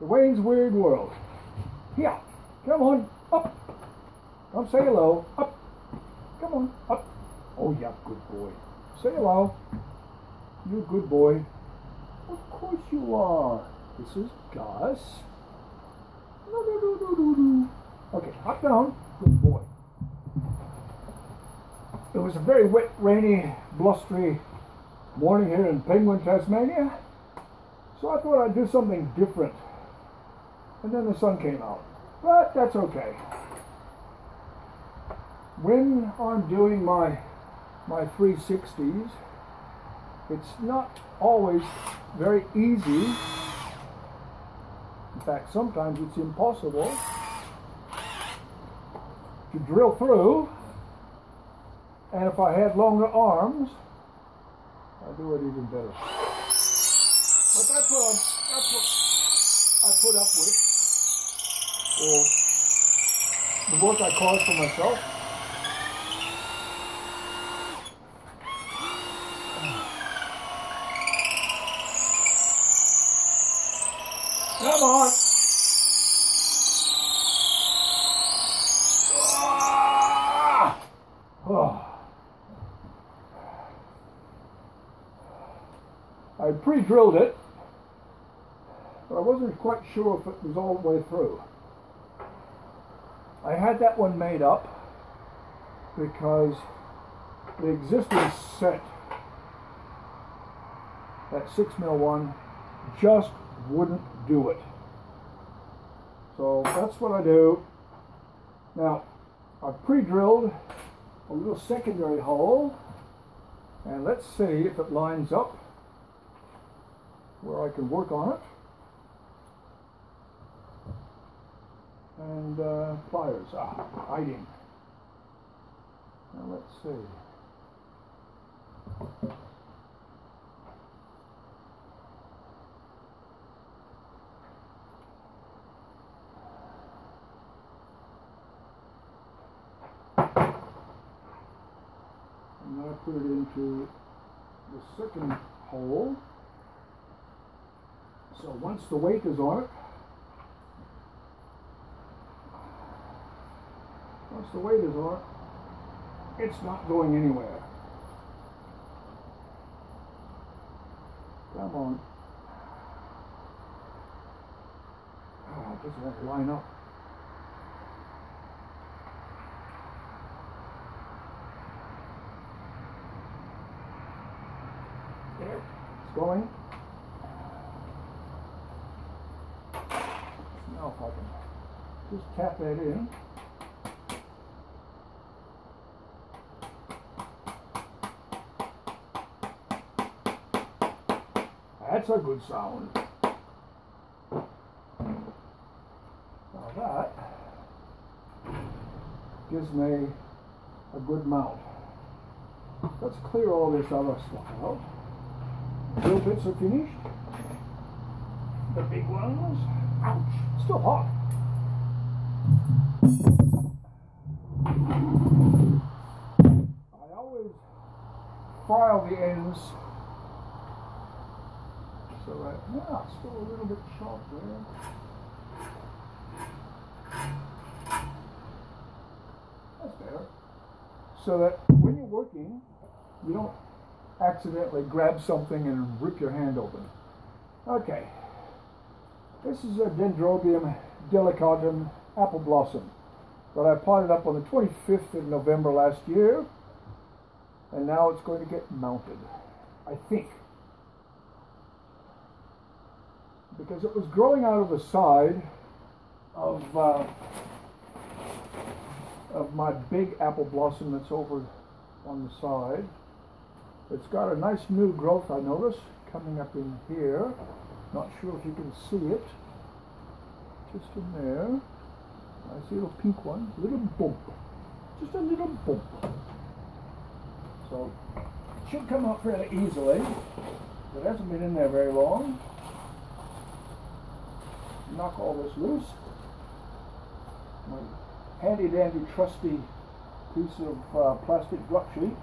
The Wayne's Weird World. Here, come on, up. Come say hello, up. Come on, up. Oh yeah, good boy. Say hello. You're a good boy. Of course you are. This is Gus. Okay, hop down. Good boy. It was a very wet, rainy, blustery morning here in Penguin, Tasmania. So I thought I'd do something different. And then the sun came out. But that's okay. When I'm doing my my 360s, it's not always very easy. In fact, sometimes it's impossible to drill through. And if I had longer arms, I'd do it even better. But that's what, I'm, that's what I put up with. Or the work I caused for myself. Come on. Ah! Oh. I pre-drilled it, but I wasn't quite sure if it was all the way through. I had that one made up because the existing set, that 6 mil one, just wouldn't do it. So that's what I do. Now, I've pre-drilled a little secondary hole, and let's see if it lines up where I can work on it. And uh, pliers, ah, hiding. Now let's see. I put it into the second hole. So once the weight is on it, once the is on it's not going anywhere. Come on. Oh, it just won't line up. There, it's going. Now if I can just tap that in. That's a good sound. Now that gives me a good mount. Let's clear all this other stuff out. Drill bits are finished. The big ones. Ouch! Still hot. I always file the ends so right yeah, still a little bit sharp there. That's better. So that when you're working, you don't accidentally grab something and rip your hand open. Okay. This is a Dendrobium delicatum apple blossom that I potted up on the 25th of November last year. And now it's going to get mounted, I think. Because it was growing out of the side of uh, of my big apple blossom that's over on the side. It's got a nice new growth, I notice, coming up in here. Not sure if you can see it. Just in there. I see a little pink one. Little bump. Just a little bump. So, it should come out fairly easily. It hasn't been in there very long. Knock all this loose. My handy dandy trusty piece of uh, plastic block sheet.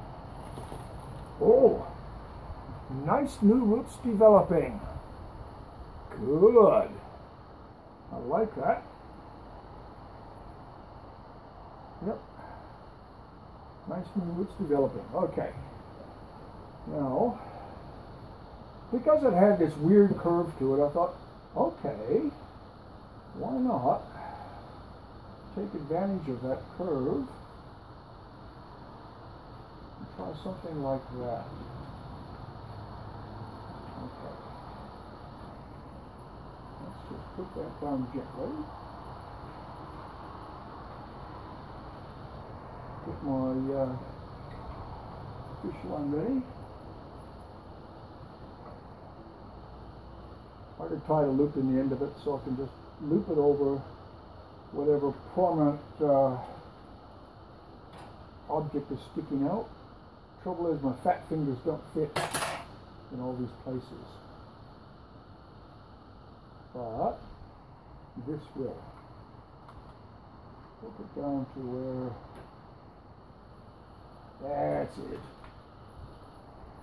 Oh, nice new roots developing. Good. I like that. Yep. Nice new roots developing. Okay. Now, because it had this weird curve to it, I thought, okay, why not take advantage of that curve and try something like that. Okay. Let's just put that down gently. Get my uh, fish line ready. I could tie a loop in the end of it so I can just loop it over whatever prominent uh, object is sticking out. Trouble is my fat fingers don't fit in all these places. But this will. Put it down to where that's it.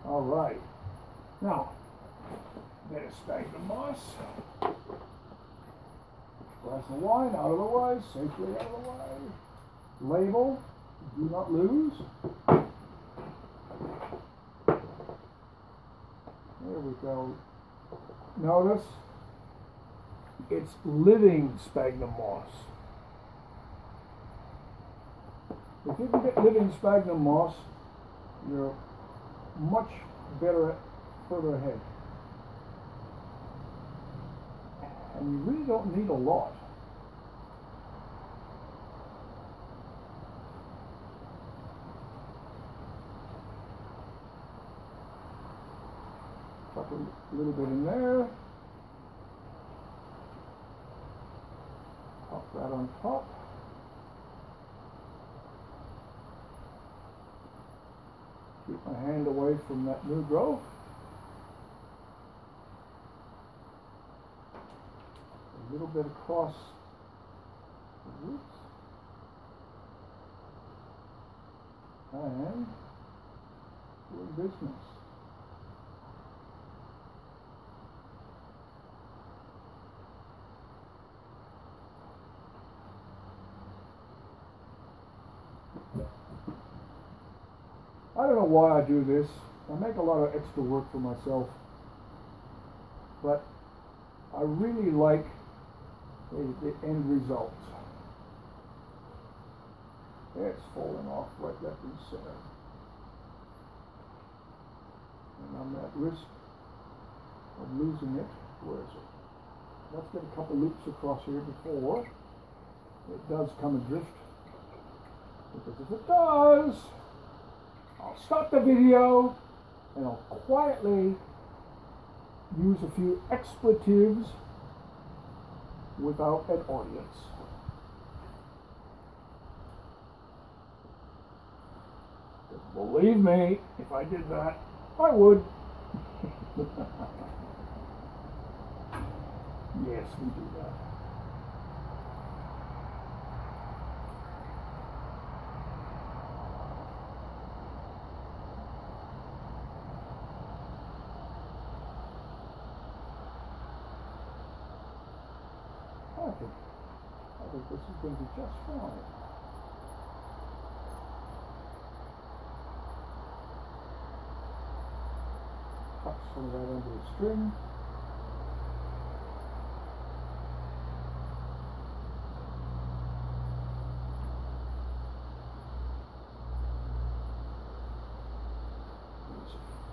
All right. Now, bit of sphagnum moss. Glass of wine out of the way, safely out of the way. Label, do not lose. There we go. Notice, it's living sphagnum moss. If you can get living sphagnum moss, you're much better further ahead. And you really don't need a lot. A little bit in there. Pop that on top. Keep my hand away from that new growth. A little bit across the roots. And doing business. I don't know why I do this. I make a lot of extra work for myself. But I really like the, end result. It's falling off right left and center. And I'm at risk of losing it. Where is it? Let's get a couple loops across here before it does come adrift. Because if it does, I'll stop the video and I'll quietly use a few expletives without an audience. Believe me, if I did that, I would. yes, we do that. I think, I think this is going to be just fine. Tuck some of that under the string.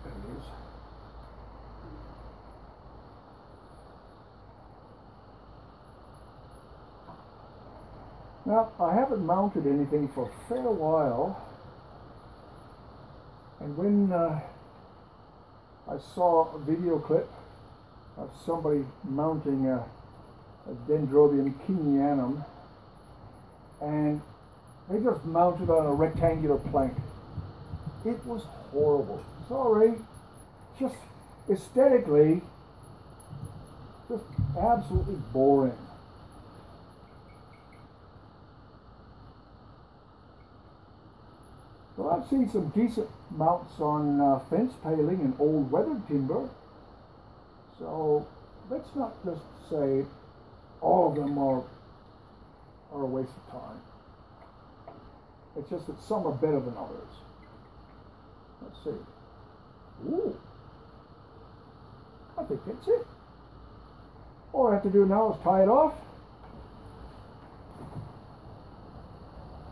There it is. Now, I haven't mounted anything for a fair while. And when uh, I saw a video clip of somebody mounting a, a Dendrobium kingianum, and they just mounted on a rectangular plank. It was horrible. Sorry. Just aesthetically, just absolutely boring. Well, I've seen some decent mounts on uh, fence paling and old weathered timber. So let's not just say all of them are, are a waste of time. It's just that some are better than others. Let's see. Ooh. I think that's it. All I have to do now is tie it off.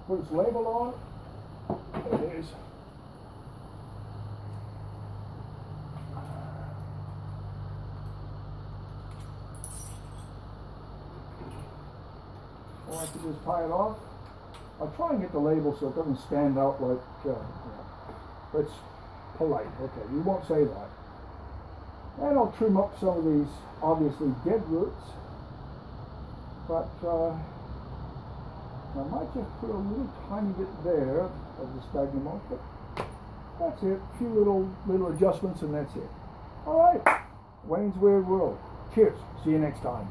Put its label on. All I have to do is tie it off. I'll try and get the label so it doesn't stand out like, uh, yeah. it's polite. Okay, you won't say that. And I'll trim up some of these obviously dead roots. But uh, I might just put a little tiny bit there of the sphagnum off, but that's it. A few little, little adjustments and that's it. All right. Wayne's Weird World. Cheers. See you next time.